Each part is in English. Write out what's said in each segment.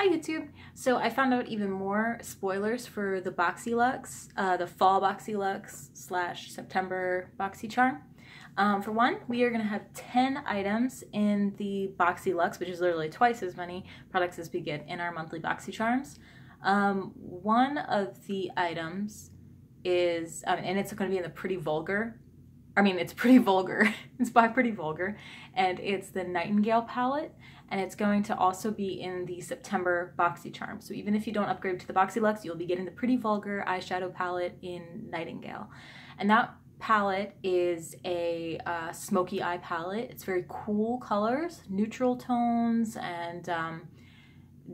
Hi YouTube! So I found out even more spoilers for the BoxyLuxe, uh, the Fall BoxyLuxe slash September BoxyCharm. Um, for one, we are going to have 10 items in the BoxyLuxe, which is literally twice as many products as we get in our monthly BoxyCharms. Um, one of the items is, um, and it's going to be in the Pretty Vulgar I mean, it's pretty vulgar. it's by Pretty Vulgar, and it's the Nightingale palette, and it's going to also be in the September BoxyCharm. So even if you don't upgrade to the BoxyLuxe, you'll be getting the Pretty Vulgar eyeshadow palette in Nightingale. And that palette is a uh, smoky eye palette. It's very cool colors, neutral tones, and um,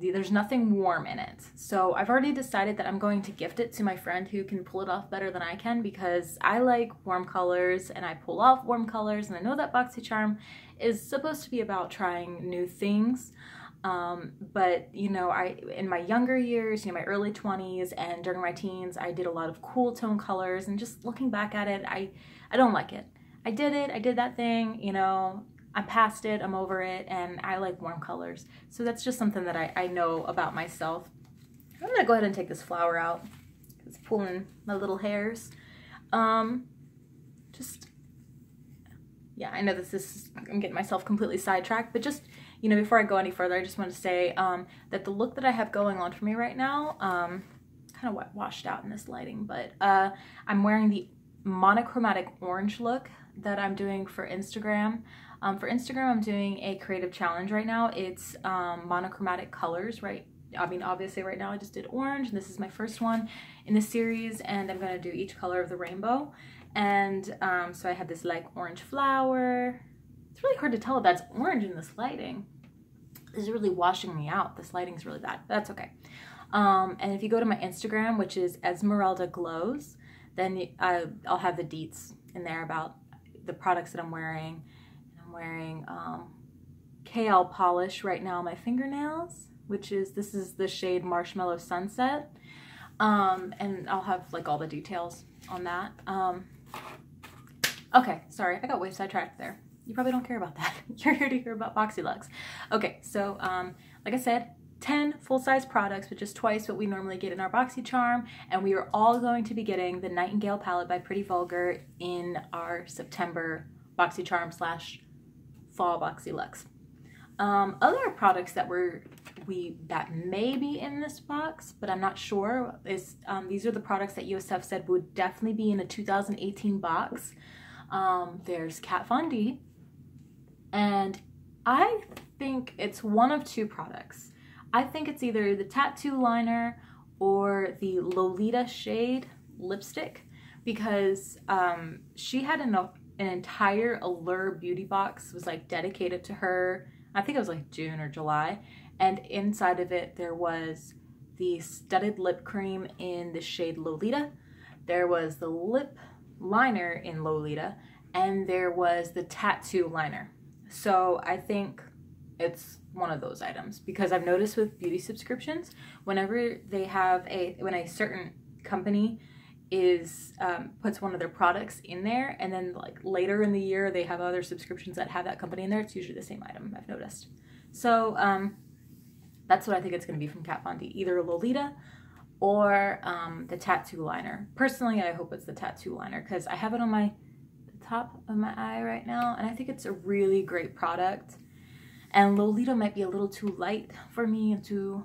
there's nothing warm in it. So I've already decided that I'm going to gift it to my friend who can pull it off better than I can because I like warm colors and I pull off warm colors and I know that BoxyCharm is supposed to be about trying new things. Um, but you know, I in my younger years, you know, my early 20s and during my teens, I did a lot of cool tone colors and just looking back at it, I I don't like it. I did it, I did that thing, you know, I'm past it, I'm over it, and I like warm colors. So that's just something that I, I know about myself. I'm gonna go ahead and take this flower out. It's pulling my little hairs. Um, just, yeah, I know this is, I'm getting myself completely sidetracked, but just, you know, before I go any further, I just want to say um, that the look that I have going on for me right now, um, kind of washed out in this lighting, but uh, I'm wearing the monochromatic orange look that I'm doing for Instagram. Um, for Instagram, I'm doing a creative challenge right now. It's um, monochromatic colors, right? I mean, obviously right now I just did orange and this is my first one in the series and I'm gonna do each color of the rainbow. And um, so I had this like orange flower. It's really hard to tell if that's orange in this lighting. This is really washing me out. This lighting's really bad, that's okay. Um, and if you go to my Instagram, which is Esmeralda Glows, then I, I'll have the deets in there about the products that I'm wearing wearing um, KL polish right now on my fingernails, which is, this is the shade Marshmallow Sunset. Um, and I'll have like all the details on that. Um, okay, sorry, I got way sidetracked there. You probably don't care about that. You're here to hear about BoxyLuxe. Okay, so um, like I said, 10 full-size products, which is twice what we normally get in our BoxyCharm, and we are all going to be getting the Nightingale palette by Pretty Vulgar in our September BoxyCharm slash Fall BoxyLuxe. Um, other products that were we that may be in this box, but I'm not sure. Is um, these are the products that Yosef said would definitely be in a 2018 box. Um, there's Kat Von D, and I think it's one of two products. I think it's either the tattoo liner or the Lolita shade lipstick because um, she had enough an entire Allure beauty box was like dedicated to her. I think it was like June or July. And inside of it, there was the studded lip cream in the shade Lolita. There was the lip liner in Lolita. And there was the tattoo liner. So I think it's one of those items because I've noticed with beauty subscriptions, whenever they have a, when a certain company is um, puts one of their products in there and then like later in the year they have other subscriptions that have that company in there. It's usually the same item i've noticed. So um, that's what i think it's going to be from kat von d either lolita or um, the tattoo liner. Personally i hope it's the tattoo liner because i have it on my top of my eye right now and i think it's a really great product. And lolita might be a little too light for me and too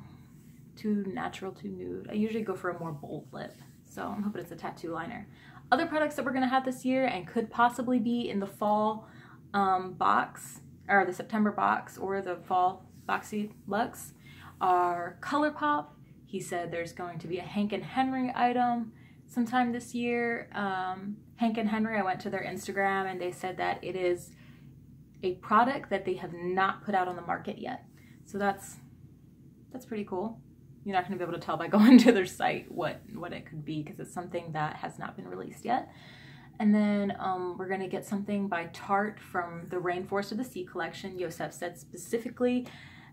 too natural too nude. I usually go for a more bold lip so I'm hoping it's a tattoo liner. Other products that we're going to have this year and could possibly be in the fall um, box, or the September box, or the fall Boxy Lux are ColourPop. He said there's going to be a Hank and Henry item sometime this year. Um, Hank and Henry, I went to their Instagram and they said that it is a product that they have not put out on the market yet. So that's that's pretty cool you're not going to be able to tell by going to their site what what it could be because it's something that has not been released yet. And then um, we're going to get something by Tarte from the Rainforest of the Sea collection. Yosef said specifically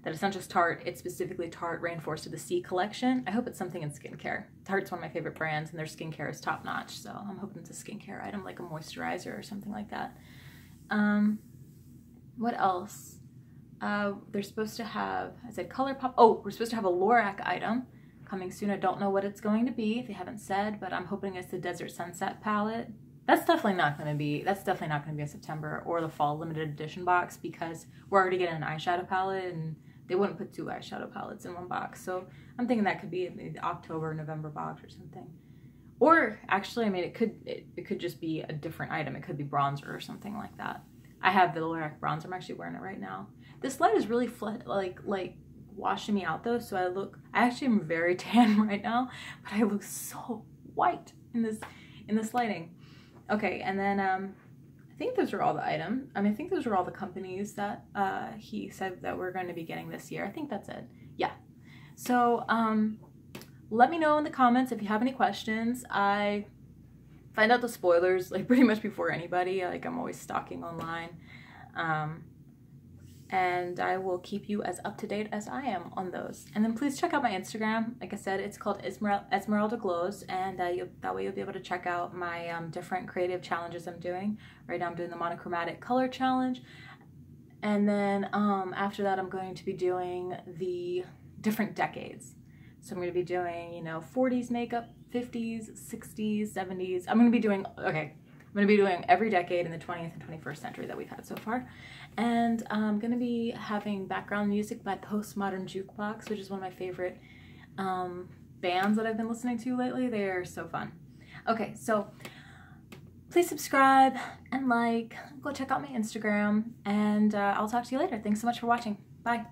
that it's not just Tarte, it's specifically Tarte Rainforest of the Sea collection. I hope it's something in skincare. Tarte's one of my favorite brands and their skincare is top notch. So I'm hoping it's a skincare item like a moisturizer or something like that. Um, what else? Uh, they're supposed to have, I said ColourPop. Oh, we're supposed to have a Lorac item coming soon. I don't know what it's going to be. They haven't said, but I'm hoping it's the Desert Sunset palette. That's definitely not going to be, that's definitely not going to be in September or the fall limited edition box because we're already getting an eyeshadow palette and they wouldn't put two eyeshadow palettes in one box. So I'm thinking that could be the October, November box or something. Or actually, I mean, it could it, it could just be a different item. It could be bronzer or something like that. I have the Lorac bronzer. I'm actually wearing it right now. This light is really flat, like like washing me out though. So I look, I actually am very tan right now, but I look so white in this in this lighting. Okay, and then um, I think those are all the items. I mean, I think those are all the companies that uh, he said that we're going to be getting this year. I think that's it. Yeah. So um, let me know in the comments if you have any questions. I find out the spoilers like pretty much before anybody. Like I'm always stalking online. Um, and I will keep you as up to date as I am on those. And then please check out my Instagram. Like I said, it's called Esmeralda, Glows, and uh, that way you'll be able to check out my um, different creative challenges I'm doing. Right now I'm doing the monochromatic color challenge. And then um, after that, I'm going to be doing the different decades. So I'm going to be doing, you know, 40s makeup, 50s, 60s, 70s. I'm going to be doing, okay, I'm going to be doing every decade in the 20th and 21st century that we've had so far. And I'm going to be having background music by Postmodern Jukebox, which is one of my favorite um, bands that I've been listening to lately. They are so fun. Okay, so please subscribe and like. Go check out my Instagram, and uh, I'll talk to you later. Thanks so much for watching. Bye.